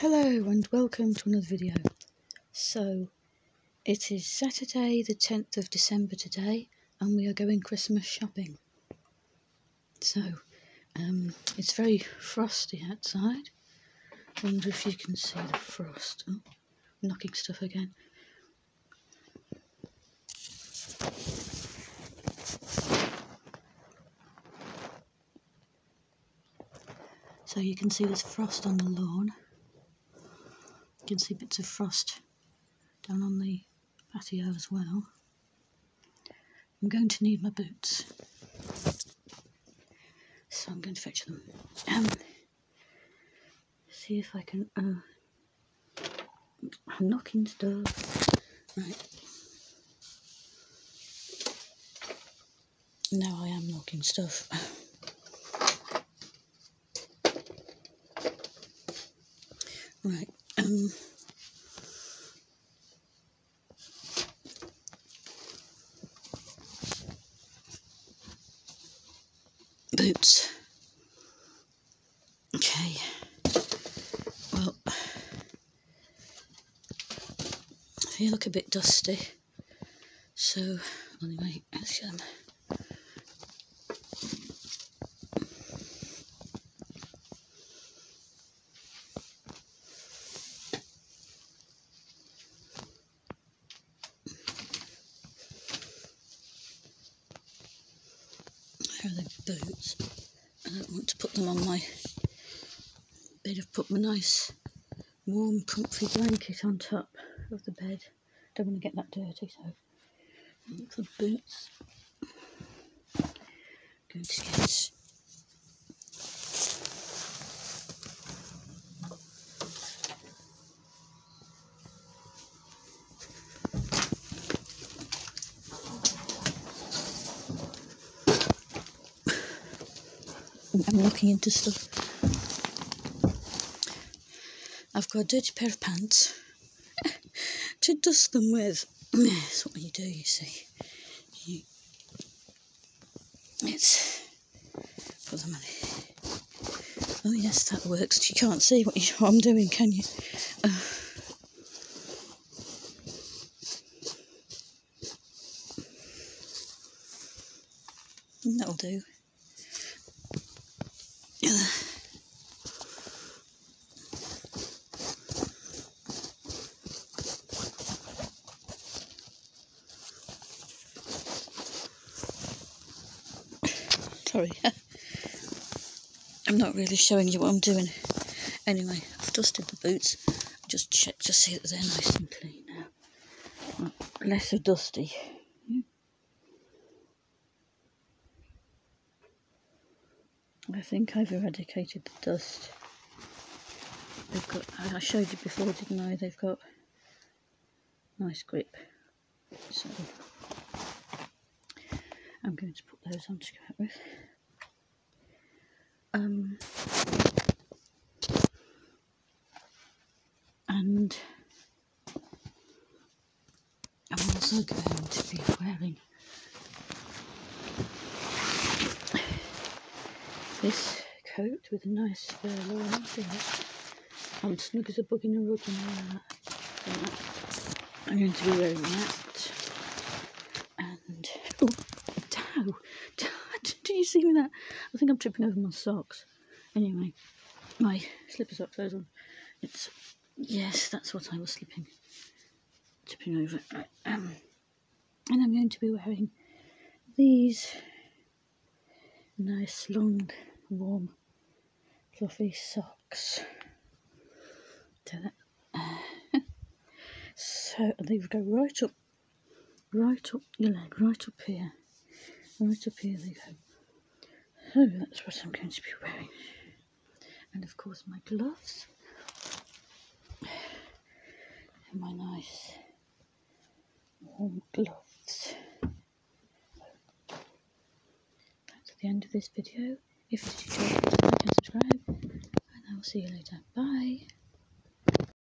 Hello and welcome to another video. So, it is Saturday the 10th of December today and we are going Christmas shopping. So, um, it's very frosty outside. wonder if you can see the frost. Oh, knocking stuff again. So you can see there's frost on the lawn. Can see bits of frost down on the patio as well. I'm going to need my boots. So I'm going to fetch them. Um, see if I can... Uh, I'm knocking stuff. Right. Now I am knocking stuff. Right. Um, boots. Okay. Well, they look a bit dusty. So, anyway, let's um, Here are the boots. I don't want to put them on my bed. I've put my nice warm comfy blanket on top of the bed. Don't want to get that dirty so look for boots. Going to get I'm looking into stuff. I've got a dirty pair of pants to dust them with. That's what you do, you see. You, it's for the money. Oh yes, that works. You can't see what, you, what I'm doing, can you? Uh, that'll do. Sorry. I'm not really showing you what I'm doing. Anyway, I've dusted the boots. Just check to see that they're nice and clean now. less so dusty. I think I've eradicated the dust. They've got, I showed you before, didn't I? They've got nice grip. So I'm going to put those on to go out with. Um, and I'm also going to be wearing this coat with a nice fur lawn I'm snug as a bug in a rug and all that. I'm going to be wearing that. And, oh, did you see me that? I think I'm tripping over my socks. Anyway, my slipper sock those on. It's, yes, that's what I was slipping, tripping over. Um, and I'm going to be wearing these nice long warm, fluffy socks. So, that, so they go right up, right up your leg, right up here, right up here they go. So that's what I'm going to be wearing. And of course my gloves. And my nice warm gloves. That's the end of this video. If you enjoyed, like and subscribe, and I will see you later. Bye.